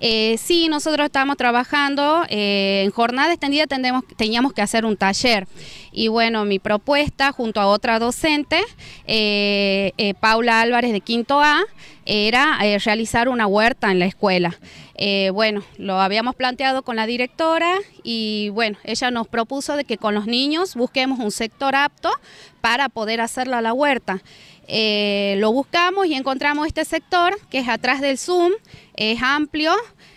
Eh, sí, nosotros estamos trabajando eh, en jornada extendida, teníamos que hacer un taller. Y bueno, mi propuesta junto a otra docente, eh, Paula Álvarez de Quinto A, era realizar una huerta en la escuela. bueno, lo habíamos planteado con la directora y bueno, ella nos propuso de que con los niños busquemos un sector apto para poder hacerla la huerta. lo buscamos y encontramos este sector que es atrás del Zoom, es amplio,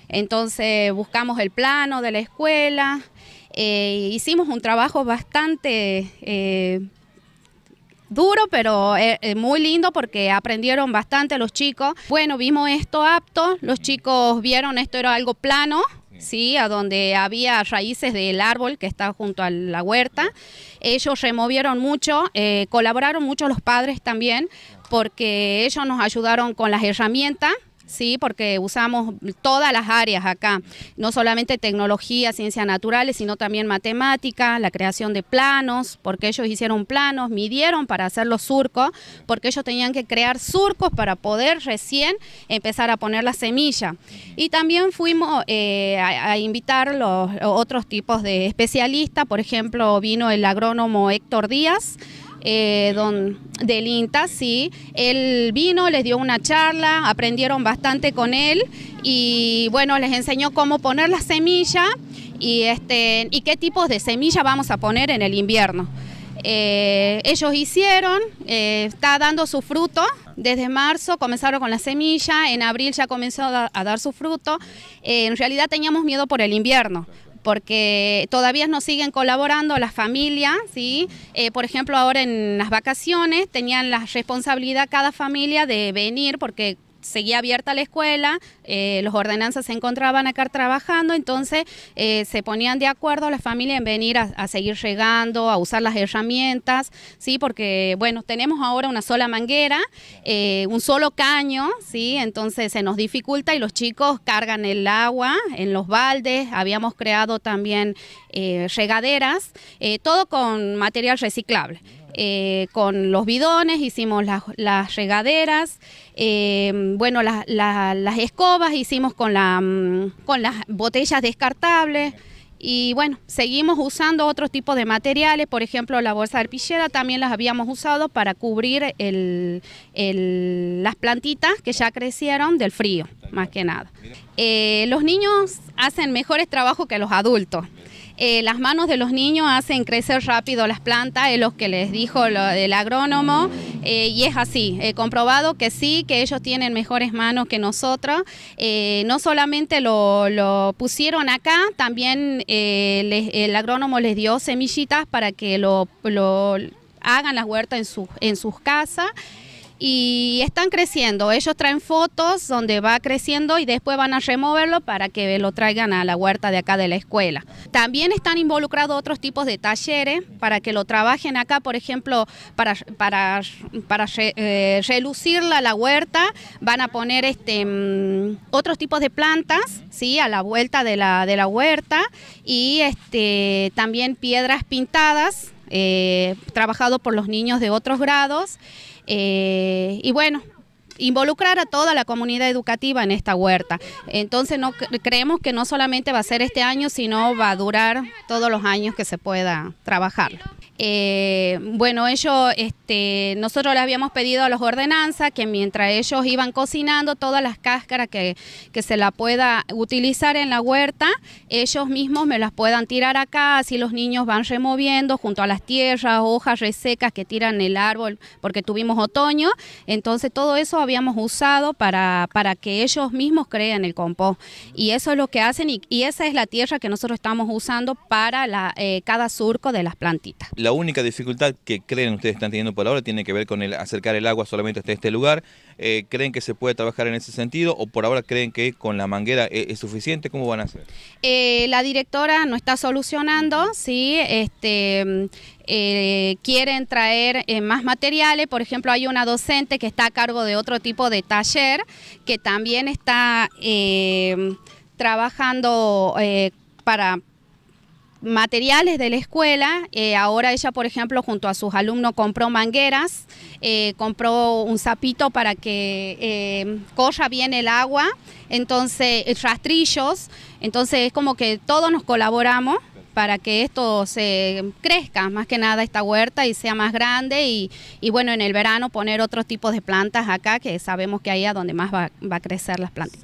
entonces buscamos el plano de la escuela, eh, hicimos un trabajo bastante eh, duro, pero eh, muy lindo porque aprendieron bastante los chicos. Bueno, vimos esto apto, los chicos vieron esto era algo plano, ¿sí? a donde había raíces del árbol que está junto a la huerta. Ellos removieron mucho, colaboraron mucho los padres también, porque ellos nos ayudaron con las herramientas ¿sí? porque usamos todas las áreas acá, no solamente tecnología, ciencias naturales, sino también matemática, la creación de planos, porque ellos hicieron planos, midieron para hacer los surcos, porque ellos tenían que crear surcos para poder recién empezar a poner la semilla. Y también fuimos eh, a, invitar los otros tipos de especialistas, por ejemplo, vino el agrónomo Héctor Díaz, eh, don, del INTA, sí. Él vino, les dio una charla, aprendieron bastante con él y bueno, les enseñó cómo poner la semilla y, este, y qué tipos de semilla vamos a poner en el invierno. Eh, ellos hicieron, eh, está dando su fruto. Desde marzo comenzaron con la semilla, en abril ya comenzó a, dar su fruto. en realidad teníamos miedo por el invierno, porque todavía nos siguen colaborando las familias, ¿sí? Eh, por ejemplo, ahora en las vacaciones tenían la responsabilidad cada familia de venir porque seguía abierta la escuela, eh, los ordenanzas se encontraban acá trabajando, entonces eh, se ponían de acuerdo las familias en venir a, seguir regando, a usar las herramientas, sí, porque bueno, tenemos ahora una sola manguera, eh, un solo caño, sí, entonces se nos dificulta y los chicos cargan el agua en los baldes, habíamos creado también regaderas, todo con material reciclable. Eh, con los bidones, hicimos las, regaderas, eh, bueno, las escobas hicimos con, la, mm, con las botellas descartables. Y bueno, seguimos usando otros tipos de materiales, por ejemplo la bolsa de arpillera también las habíamos usado para cubrir las plantitas que ya crecieron del frío, más que nada. Eh, los niños hacen mejores trabajos que los adultos. Eh, las manos de los niños hacen crecer rápido las plantas, es lo que les dijo el agrónomo, eh, y es así, he comprobado que sí, que ellos tienen mejores manos que nosotros. Eh, no solamente lo, pusieron acá, también el agrónomo les dio semillitas para que lo, hagan las huertas en, en sus casas y están creciendo. Ellos traen fotos donde va creciendo y después van a removerlo para que lo traigan a la huerta de acá de la escuela. También están involucrados otros tipos de talleres para que lo trabajen acá, por ejemplo, para, para, para eh, la huerta, van a poner este mm, otros tipos de plantas, ¿sí? a la vuelta de la, de la huerta y este también piedras pintadas, eh, trabajado por los niños de otros grados. Eh, y bueno, involucrar a toda la comunidad educativa en esta huerta. Entonces no creemos que no solamente va a ser este año, sino va a durar todos los años que se pueda trabajar. Eh, bueno, ellos, este, nosotros les habíamos pedido a los ordenanzas que mientras ellos iban cocinando todas las cáscaras que, se la pueda utilizar en la huerta, ellos mismos me las puedan tirar acá, así los niños van removiendo junto a las tierras, hojas resecas que tiran el árbol porque tuvimos otoño. Entonces todo eso habíamos usado para, para que ellos mismos creen el compost. Y eso es lo que hacen y, esa es la tierra que nosotros estamos usando para la, eh, cada surco de las plantitas la única dificultad que creen ustedes están teniendo por ahora tiene que ver con el acercar el agua solamente hasta este lugar. Eh, ¿Creen que se puede trabajar en ese sentido o por ahora creen que con la manguera es, suficiente? ¿Cómo van a hacer? Eh, la directora no está solucionando, sí, este, eh, quieren traer más materiales, por ejemplo hay una docente que está a cargo de otro tipo de taller que también está trabajando para materiales de la escuela. Eh, ahora ella, por ejemplo, junto a sus alumnos compró mangueras, eh, compró un sapito para que eh, corra bien el agua, entonces rastrillos, entonces es como que todos nos colaboramos para que esto se crezca, más que nada esta huerta y sea más grande y, bueno, en el verano poner otros tipos de plantas acá que sabemos que ahí es donde más va, va a crecer las plantas.